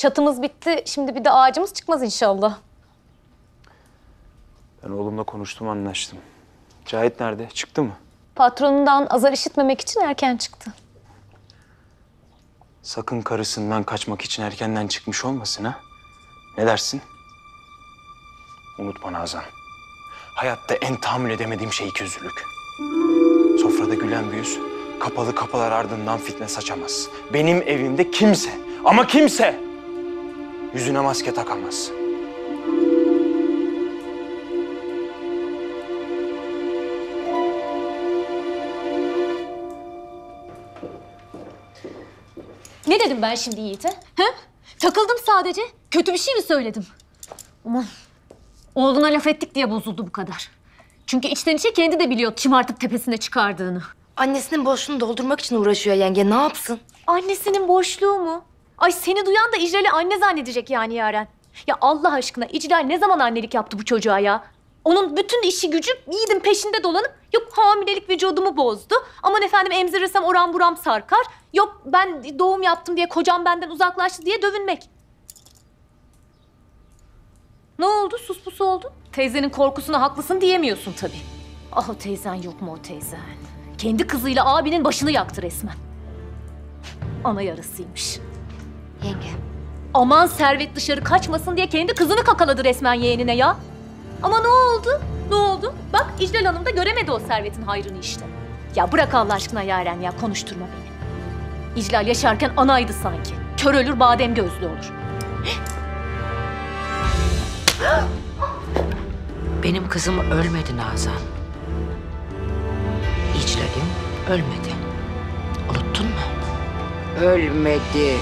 Çatımız bitti. Şimdi bir de ağacımız çıkmaz inşallah. Ben oğlumla konuştum anlaştım. Cahit nerede? Çıktı mı? Patronundan azar işitmemek için erken çıktı. Sakın karısından kaçmak için erkenden çıkmış olmasın ha? Ne dersin? Unutma Nazan. Hayatta en tahammül edemediğim şey ikiyüzlülük. Sofrada gülen bir yüz, kapalı kapılar ardından fitne saçamaz. Benim evimde kimse, ama kimse yüzüne maske takamaz. Ne dedim ben şimdi Yiğit'e? He? Takıldım sadece. Kötü bir şey mi söyledim? Aman. Oğluna laf ettik diye bozuldu bu kadar. Çünkü içten içe kendi de biliyor kim artık tepesine çıkardığını. Annesinin boşluğunu doldurmak için uğraşıyor yenge. Ne yapsın? Annesinin boşluğu mu? Ay seni duyan da İclal'i anne zannedecek yani Yaren. Ya Allah aşkına İclal ne zaman annelik yaptı bu çocuğa ya? Onun bütün işi gücü Yiğit'in peşinde dolanıp yok hamilelik vücudumu bozdu. Aman efendim emzirirsem oram buram sarkar. Yok ben doğum yaptım diye kocam benden uzaklaştı diye dövünmek. Ne oldu? Sus pus oldu. Teyzenin korkusuna haklısın diyemiyorsun tabii. Ah o teyzen yok mu o teyzen? Kendi kızıyla abinin başını yaktı resmen. Ana yarısıymış. Yenge. Aman servet dışarı kaçmasın diye kendi kızını kakaladı resmen yeğenine ya. Ama ne oldu? Ne oldu? Bak İclal Hanım da göremedi o servetin hayrını işte. Ya bırak Allah aşkına Yaren ya konuşturma beni. İclal yaşarken anaydı sanki. Kör ölür badem gözlü olur. Benim kızım ölmedi Nazan. İclal'im ölmedi. Unuttun mu? Ölmedi.